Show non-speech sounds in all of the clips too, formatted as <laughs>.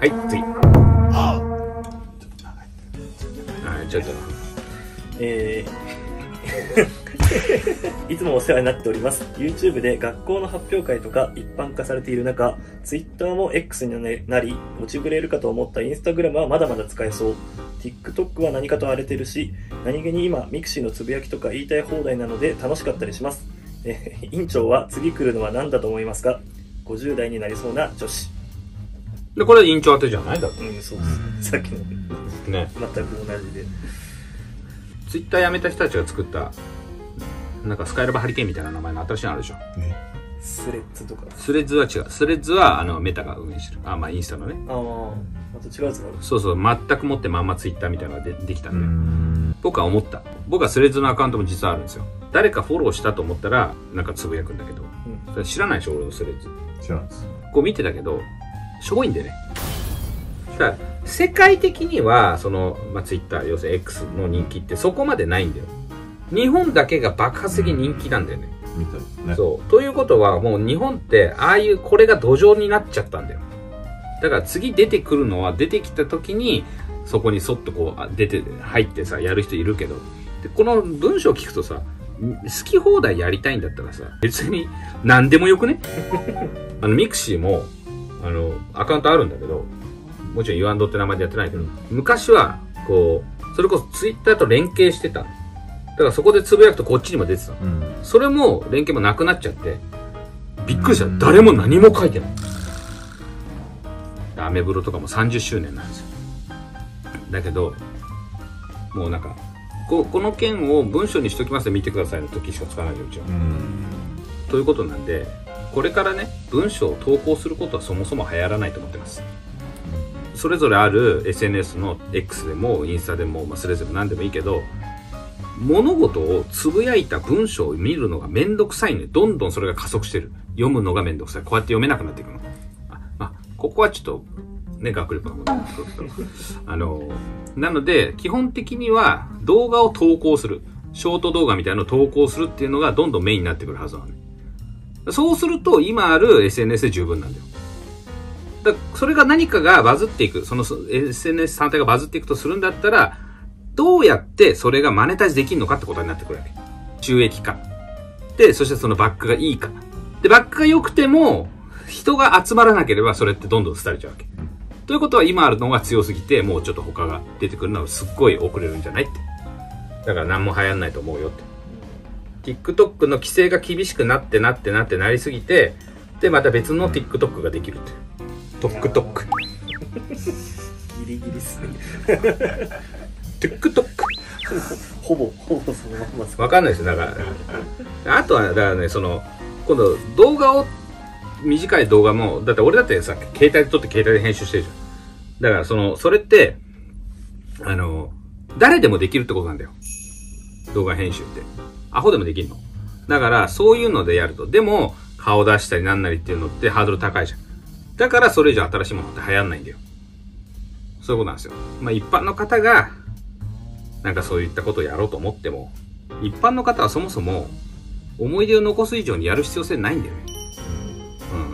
はい次はいちょっとえー <laughs> いつもお世話になっております。YouTube で学校の発表会とか一般化されている中、Twitter も X になり、落ちぶれるかと思った Instagram はまだまだ使えそう。TikTok は何かと荒れてるし、何気に今、ミクシーのつぶやきとか言いたい放題なので楽しかったりします。えー、院長は次来るのは何だと思いますか ?50 代になりそうな女子。でこれ委員長当てじゃない？だって。うん、そうです。さっきの。ね。全く同じで。ツイッター辞めた人たちが作ったなんかスカイラバハリケーンみたいな名前の新しいのあるでしょ。スレッズとか。スレッズは違う。スレッズはあのメタが運営してる。あまあインスタのね。ああ、また違うやつがある。そうそう。全くもってまんまツイッターみたいなのがでできたんで、ん。僕は思った。僕はスレッズのアカウントも実はあるんですよ。誰かフォローしたと思ったらなんかつぶやくんだけど、それ知らないでしょ俺のスレッズ。知らないです。こう見てたけどしょぼいんでね。だ世界的にはその、まあ、ツイッター要するに X の人気ってそこまでないんだよ。日本だけが爆発的に人気なんだよね、みたいですね。そう。ということはもう日本ってああいうこれが土壌になっちゃったんだよ。だから次出てくるのは出てきた時にそこにそっとこうあ出て入ってさやる人いるけど。でこの文章を聞くとさ好き放題やりたいんだったらさ別に何でもよくね？<laughs> あの mixi もあのアカウントあるんだけどもちろんユアンドって名前でやってないけど昔はこうそれこそツイッターと連携してたのだからそこでつぶやくとこっちにも出てたのうんそれも連携もなくなっちゃって、びっくりした。誰も何も書いてない。アメブロとかも30周年なんですよ。だけど、もうなんか、ここの件を文章にしときますで見てくださいの時しか使わないでうちは。うんということなんで、これからね、文章を投稿することはそもそも流行らないと思ってます。それぞれある SNS の X でもインスタでも、まあ、スレでも何でもいいけど、物事をつぶやいた文章を見るのがめんどくさいね。どんどんそれが加速してる。読むのがめんどくさい。こうやって読めなくなっていくの。あ、あ、ここはちょっと、ね、学力のことなんですけど。あの、なので、基本的には動画を投稿する。ショート動画みたいなのを投稿するっていうのがどんどんメインになってくるはずなのね。そうすると、今ある SNS で十分なんだよ。だそれが何かがバズっていく、その SNS 単体がバズっていくとするんだったら、どうやってそれがマネタイズできるのかってことになってくるわけ。収益化。で、そしてそのバックがいいか。で、バックが良くても、人が集まらなければそれってどんどん廃れちゃうわけ。ということは今あるのが強すぎて、もうちょっと他が出てくるのはすっごい遅れるんじゃないって。だから何も流行んないと思うよって。TikTok の規制が厳しくなってなってなってなりすぎて、で、また別の TikTok ができるって。TokTok。ギリギリっすね。TikTok。ほぼ、ほぼそのまんまっすわかんないですよ、だから。あとは、だからね、その、今度動画を、短い動画も、だって俺だってさ、携帯で撮って携帯で編集してるじゃん。だからその、それって、あの、誰でもできるってことなんだよ。動画編集って。アホでもできるの？だから、そういうのでやると。でも、顔出したりなんなりっていうのってハードル高いじゃん。だから、それ以上新しいものって流行んないんだよ。そういうことなんですよ。まあ、一般の方が、なんかそういったことをやろうと思っても、一般の方はそもそも、思い出を残す以上にやる必要性ないんだよね。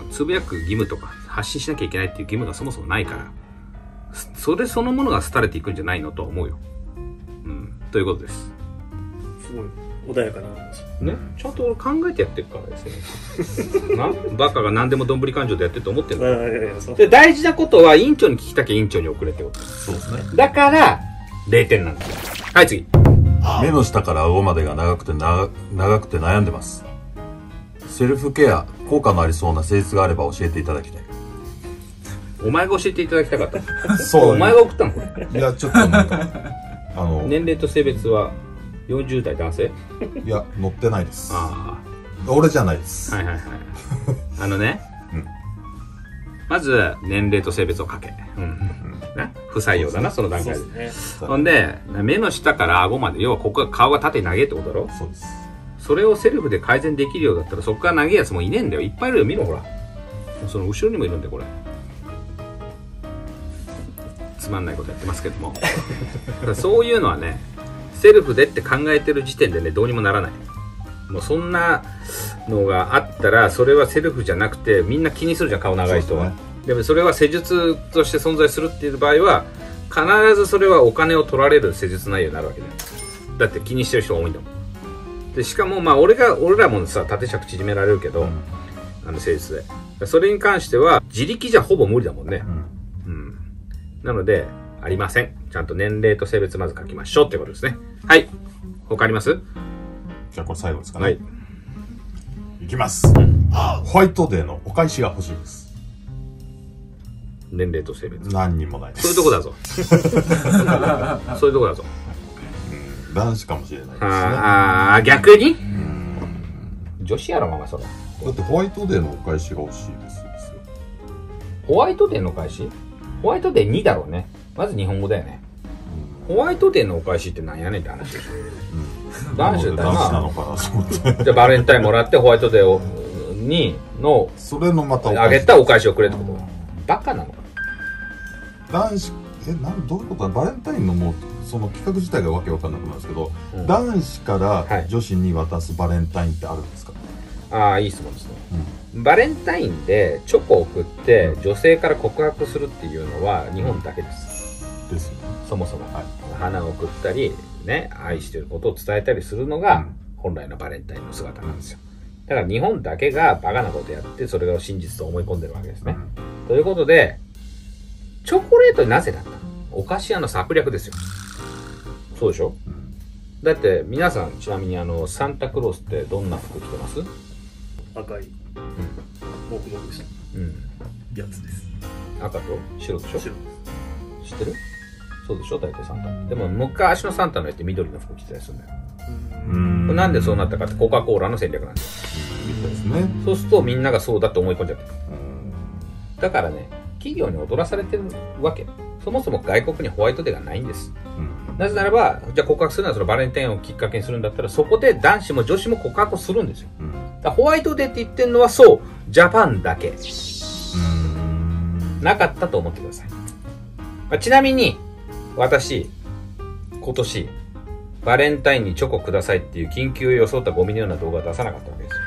うん。つぶやく義務とか、発信しなきゃいけないっていう義務がそもそもないから、そそれそのものが廃れていくんじゃないのとは思うよ。うん。ということです。すごい穏やかな話。ね、ちゃんと考えてやってるからですね。<laughs> なバカが何でもどんぶり感情でやってると思ってるあのいやいや、そので、大事なことは、委員長に聞きたきゃ委員長に送れってこと。そうですねだから、0点なんですよ。はい、次。目の下から顎までが長くてな長くて悩んでますセルフケア効果のありそうな施術があれば教えていただきたいお前が教えていただきたかった。そ <laughs> お前が送ったの？これ。いやちょっとなんかあの、年齢と性別は40代男性？いや載ってないですあ俺じゃないです、あ。はいはいはい。あのね。うんまず、年齢と性別を書け。うん。ね不採用だな、その段階で。ね。ほんで、目の下から顎まで、要はここが顔が縦に長いってことだろ？そうですそれをセルフで改善できるようだったら、そこから長いやつもいねえんだよ。いっぱいいるよ、見ろ、ほら。その後ろにもいるんだよ、これ。つまんないことやってますけども。<laughs> そういうのはね、セルフでって考えてる時点でね、どうにもならない。もうそんなのがあったら、それはセルフじゃなくて、みんな気にするじゃん、顔長い人は。でもそれは施術として存在するっていう場合は必ずそれはお金を取られる施術内容になるわけだよ。だって気にしてる人が多いんだもん。でしかもまあ俺が俺らもさ縦尺縮められるけど、あの施術で。それに関しては自力じゃほぼ無理だもんね。うん。うん。なのでありません。ちゃんと年齢と性別まず書きましょうってことですね。はい。他あります？じゃあこれ最後ですかね。はい。いきます。ホワイトデーのお返しが欲しいです。年齢と性別。何人もないです。そういうとこだぞ。<laughs> そういうとこだぞ。うん。男子かもしれないですね。ああ逆に？女子やろママそれ。だってホワイトデーのお返しが欲しいです。ホワイトデーのお返し？ホワイトデー2だろうねまず日本語だよね。ホワイトデーのお返しってなんやねんって話。でしょ男子だよ男子ななのかなと思って。でバレンタインもらってホワイトデーをにのそれのまたおあげたお返しをくれってこと。バカなのか。男子、え、なん、どういうことだ？バレンタインのもう、その企画自体がわけわかんなくなるんですけど、うん。男子かはい。ら女子に渡すバレンタインってあるんですか、ああいい質問ですね、バレンタインでチョコを送って女性から告白するっていうのは日本だけですですよ。ね。そもそも、はい。花を送ったりね愛してることを伝えたりするのが本来のバレンタインの姿なんですよ。だから日本だけがバカなことやってそれを真実と思い込んでるわけですね、ということでチョコレートになぜだったの？お菓子屋の策略ですよ。そうでしょ？うん。だって皆さんちなみにあのサンタクロースってどんな服着てます？赤い、もくもくした。うん。やつです。赤と白でしょ？白知ってる？そうでしょ大体サンタでも昔のサンタの絵って緑の服着てたりするんだよ。うん。なんでそうなったかってコカ・コーラの戦略なんですよ。みたいですね。そうするとみんながそうだと思い込んじゃって。るうん。だからね企業に踊らされてるわけ。そもそも外国にホワイトデーがないんです。うん。なぜならばじゃあ告白するのはそのバレンタインをきっかけにするんだったらそこで男子も女子も告白をするんですよ。うん。ホワイトデーって言ってるのはそうジャパンだけ。うん。なかったと思ってください、まあちなみに私今年バレンタインにチョコくださいっていう緊急を装ったゴミのような動画を出さなかったわけですよ。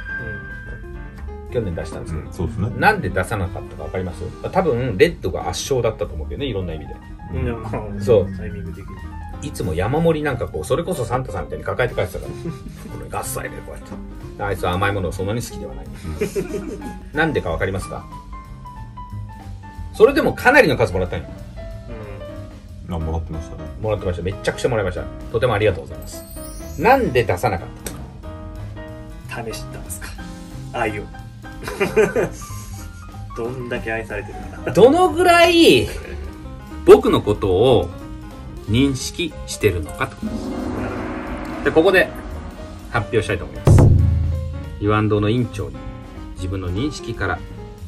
去年出したんですけど、そうですね。なんで出さなかったかわかります？多分レッドが圧勝だったと思うけどねいろんな意味で。うん。そうタイミング的に。いつも山盛りなんかこうそれこそサンタさんみたいに抱えて帰ってたから。<laughs> これガッサイでこうやって。あいつは甘いものをそんなに好きではない。<laughs> なんでかわかりますか？それでもかなりの数もらったんよ。うあ、もらってましたね。もらってましためちゃくちゃもらいましたとてもありがとうございますなんで出さなかった？ん。試したんですか？愛を。<laughs> どんだけ愛されてるか。どのぐらい僕のことを認識してるのかとでここで発表したいと思いますユアンドの院長に自分の認識から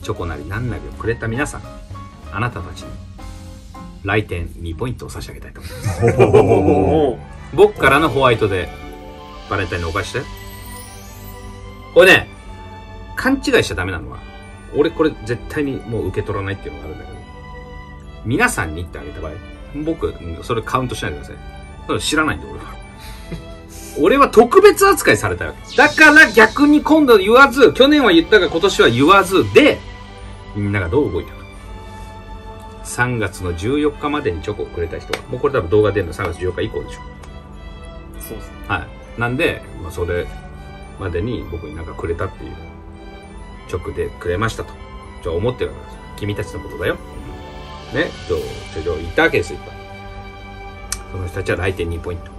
チョコなり何なりをくれた皆さんあなたたちに来店2ポイントを差し上げたいと思います。僕からのホワイトでバレンタインのお菓子で。これね勘違いしちゃダメなのは俺これ絶対にもう受け取らないっていうのがあるんだけど皆さんに言ってあげた場合僕それカウントしないでください。知らないんで俺は。<laughs> 俺は特別扱いされたわけ。だから逆に今度言わず去年は言ったが今年は言わずでみんながどう動いたか。3月の14日までにチョコをくれた人はもうこれ多分動画出るの3月14日以降でしょそうですね。はい。なんで、まあ、それまでに僕になんかくれたっていう、直でくれましたと。じゃあ思ってるわけですよ。君たちのことだよ。ね。と、所長言ったわけですよ、いっぱい。その人たちは来店2ポイント。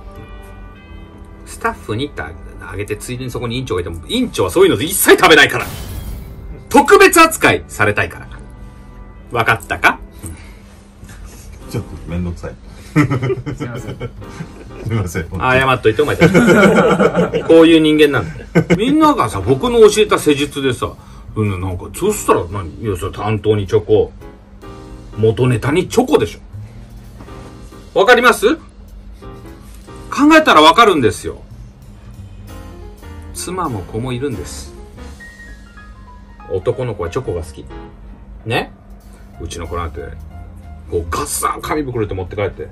スタッフにってあげて、ついでにそこに委員長がいても、委員長はそういうの一切食べないから。特別扱いされたいから。わかったか？めんどくさい。すいません。すみません。謝っといてお前たちこういう人間なんだよ。<laughs> みんながさ、僕の教えた施術でさ、うん、なんか、そしたら何いや、それ担当にチョコ、元ネタにチョコでしょ。わかります？考えたらわかるんですよ。妻も子もいるんです。男の子はチョコが好き。ね？うちの子なんて、こうガッサン紙袋って持って帰って、うわ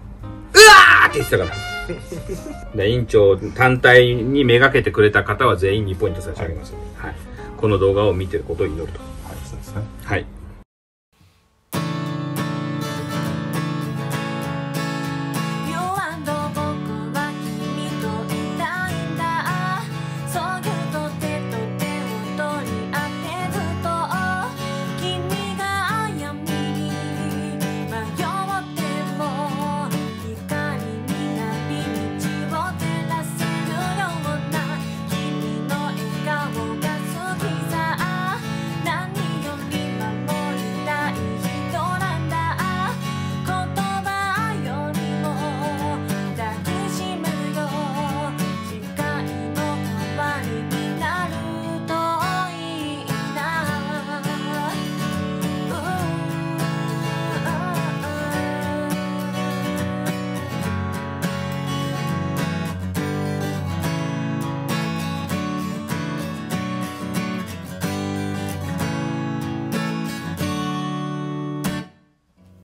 ーって言ってたから。<laughs> で、院長単体にめがけてくれた方は全員2ポイント差し上げますので、はい。この動画を見てることを祈ると。はい、そうですね。はい。